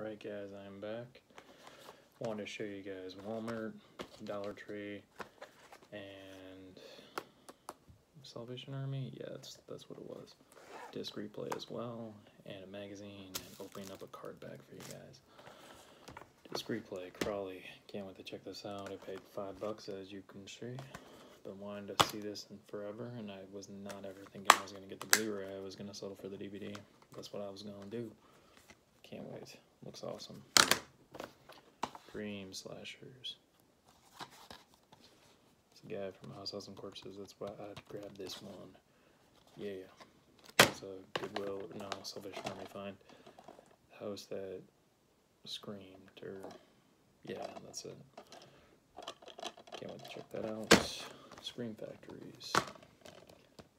Alright guys, I'm back. Wanted to show you guys Walmart, Dollar Tree, and Salvation Army? Yeah, that's, that's what it was. Disc replay as well, and a magazine, and opening up a card back for you guys. Disc replay, Crawley. Can't wait to check this out. I paid five bucks as you can see. Been wanting to see this in forever, and I was not ever thinking I was going to get the Blu-ray. I was going to settle for the DVD. That's what I was going to do. Can't wait. Looks awesome. Dream slashers. It's a guy from House and Corpses. That's why I grabbed this one. Yeah. It's a Goodwill, no, Salvation Army find. House that screamed, or yeah, that's it. Can't wait to check that out. Scream Factories.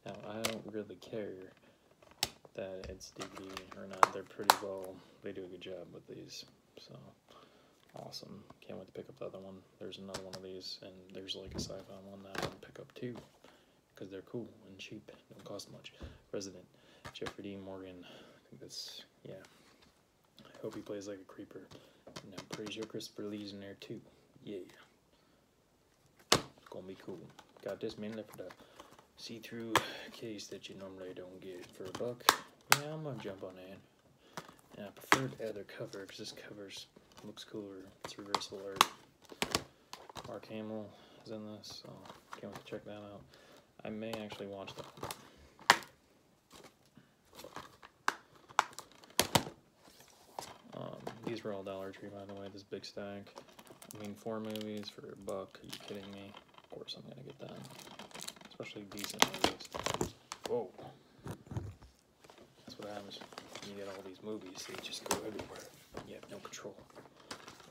Now, I don't really care that it's DVD or not. They're pretty well, they do a good job with these. So, awesome. Can't wait to pick up the other one. There's another one of these, and there's like a sci fi one that I want to pick up too. Because they're cool and cheap. Don't cost much. Resident. Jeffrey D. Morgan. I think that's, yeah. I hope he plays like a creeper. And I'm pretty sure Christopher Lee's in there too. Yeah. It's gonna be cool. Got this mainly for the see-through case that you normally don't get for a buck. Yeah, I'm gonna jump on that. And I prefer the other cover because this cover looks cooler. It's reversible art. Mark Hamill is in this, so can't wait to check that out. I may actually watch that. Um, these were all Dollar Tree, by the way. This big stack. I mean, four movies for a buck. Are you kidding me? Of course, I'm gonna get that. Especially decent movies. Whoa. That's what happens when you get all these movies. They just go everywhere. You have no control.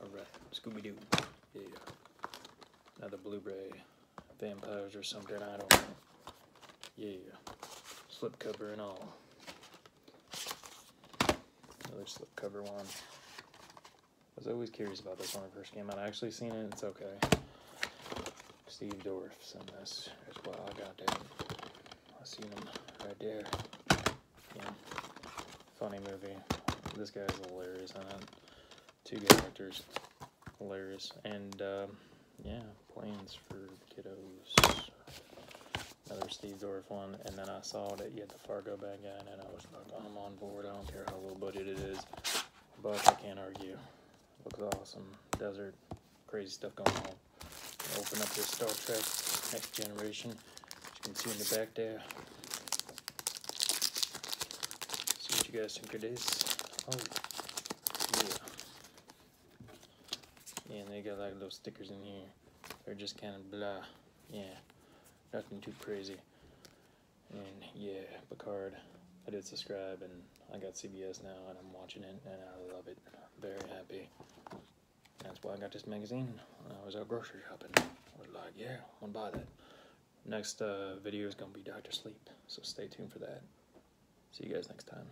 Alright, Scooby Doo. Yeah. Another Blu-ray. Vampires or something, I don't know. Yeah. Slipcover and all. Another slipcover one. I was always curious about this when it first came out. I actually seen it, it's okay. Steve Dorff's in this as well. I got that. I seen him right there. Yeah. Funny movie. This guy's hilarious in it. Two good actors. Hilarious. And, um, yeah, plans for kiddos. Another Steve Dorff one. And then I saw that you had the Fargo bad guy, and I was like, I'm on board. I don't care how low budget it is. But I can't argue. Looks awesome. Desert. Crazy stuff going on. Open up this Star Trek Next Generation. As you can see in the back there. See what you guys think it is. Oh, yeah. Yeah, and they got like those stickers in here. They're just kind of blah. Yeah, nothing too crazy. And yeah, Picard. I did subscribe and I got CBS now and I'm watching it and I love it. Very happy. That's why I got this magazine when I was out grocery shopping. I was like, yeah, I want to buy that. Next uh, video is going to be Doctor Sleep, so stay tuned for that. See you guys next time.